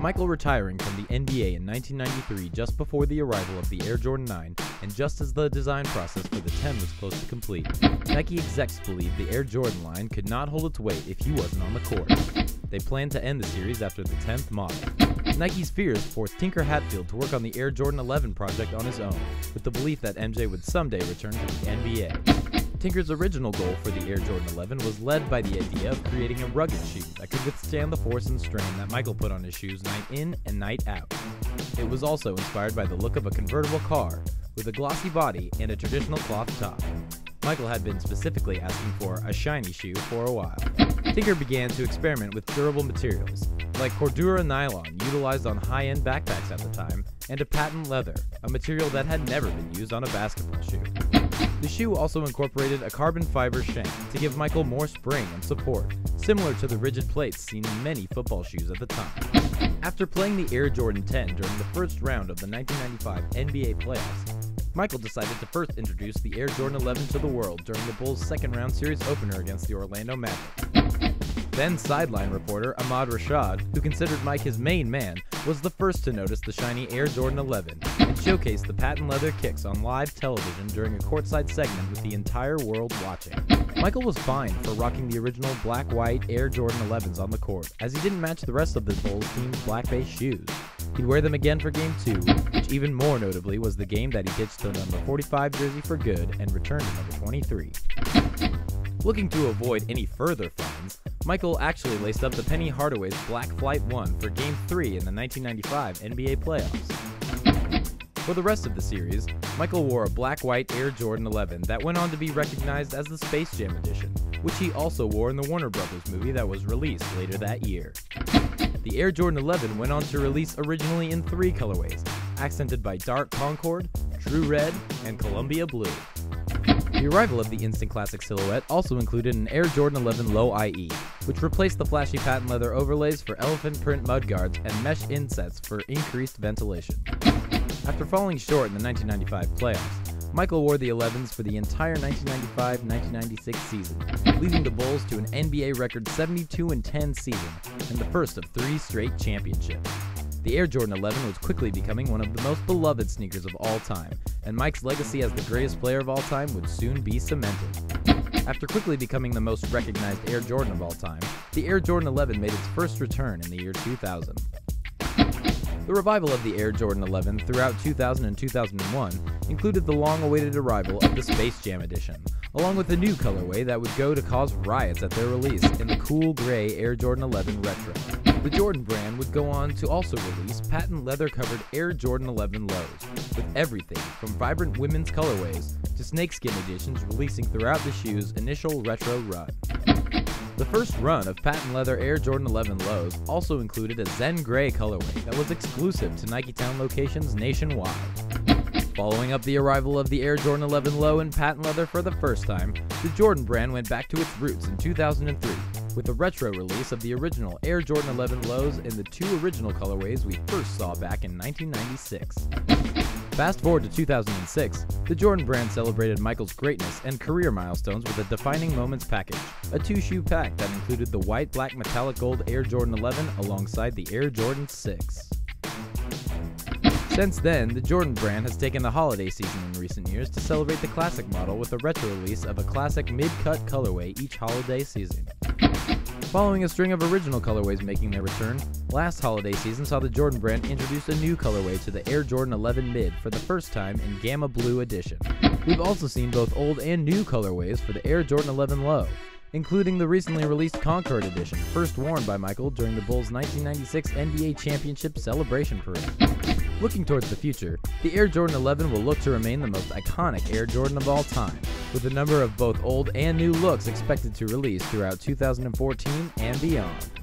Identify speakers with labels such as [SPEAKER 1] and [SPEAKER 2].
[SPEAKER 1] Michael retiring from the NBA in 1993 just before the arrival of the Air Jordan 9 and just as the design process for the 10 was close to complete, Nike execs believed the Air Jordan line could not hold its weight if he wasn't on the court. They planned to end the series after the 10th model. Nike's fears forced Tinker Hatfield to work on the Air Jordan 11 project on his own, with the belief that MJ would someday return to the NBA. Tinker's original goal for the Air Jordan 11 was led by the idea of creating a rugged shoe that could withstand the force and strain that Michael put on his shoes night in and night out. It was also inspired by the look of a convertible car, with a glossy body and a traditional cloth top. Michael had been specifically asking for a shiny shoe for a while. Tinker began to experiment with durable materials, like Cordura nylon utilized on high-end backpacks at the time, and a patent leather, a material that had never been used on a basketball shoe. The shoe also incorporated a carbon fiber shank to give Michael more spring and support, similar to the rigid plates seen in many football shoes at the time. After playing the Air Jordan 10 during the first round of the 1995 NBA playoffs, Michael decided to first introduce the Air Jordan 11 to the world during the Bulls' second round series opener against the Orlando Magic. Then sideline reporter Ahmad Rashad, who considered Mike his main man, was the first to notice the shiny Air Jordan 11 and showcased the patent leather kicks on live television during a courtside segment with the entire world watching. Michael was fined for rocking the original black-white Air Jordan 11s on the court, as he didn't match the rest of the Bulls team's black-based shoes. He'd wear them again for game two, which even more notably was the game that he ditched the number 45 jersey for good and returned to number 23. Looking to avoid any further fines, Michael actually laced up the Penny Hardaway's Black Flight 1 for Game 3 in the 1995 NBA playoffs. For the rest of the series, Michael wore a black-white Air Jordan 11 that went on to be recognized as the Space Jam edition, which he also wore in the Warner Brothers movie that was released later that year. The Air Jordan 11 went on to release originally in three colorways, accented by Dark Concord, True Red, and Columbia Blue. The arrival of the Instant Classic silhouette also included an Air Jordan 11 Low IE, which replaced the flashy patent leather overlays for elephant print mudguards and mesh insets for increased ventilation. After falling short in the 1995 playoffs, Michael wore the 11s for the entire 1995-1996 season, leading the Bulls to an NBA record 72 10 season and the first of three straight championships. The Air Jordan 11 was quickly becoming one of the most beloved sneakers of all time, and Mike's legacy as the greatest player of all time would soon be cemented. After quickly becoming the most recognized Air Jordan of all time, the Air Jordan 11 made its first return in the year 2000. The revival of the Air Jordan 11 throughout 2000 and 2001 included the long awaited arrival of the Space Jam Edition, along with a new colorway that would go to cause riots at their release in the cool gray Air Jordan 11 Retro. The Jordan brand would go on to also release patent leather covered Air Jordan 11 lows, with everything from vibrant women's colorways to snakeskin editions releasing throughout the shoe's initial retro run. The first run of patent leather Air Jordan 11 lows also included a Zen Gray colorway that was exclusive to Nike Town locations nationwide. Following up the arrival of the Air Jordan 11 low in patent leather for the first time, the Jordan brand went back to its roots in 2003 with the retro release of the original Air Jordan 11 lows in the two original colorways we first saw back in 1996. Fast forward to 2006, the Jordan brand celebrated Michael's greatness and career milestones with a Defining Moments package, a two shoe pack that included the white black metallic gold Air Jordan 11 alongside the Air Jordan 6. Since then, the Jordan brand has taken the holiday season in recent years to celebrate the classic model with a retro release of a classic mid-cut colorway each holiday season. Following a string of original colorways making their return, last holiday season saw the Jordan brand introduce a new colorway to the Air Jordan 11 Mid for the first time in Gamma Blue Edition. We've also seen both old and new colorways for the Air Jordan 11 Low, including the recently released Concord Edition, first worn by Michael during the Bulls' 1996 NBA Championship celebration parade. Looking towards the future, the Air Jordan 11 will look to remain the most iconic Air Jordan of all time, with a number of both old and new looks expected to release throughout 2014 and beyond.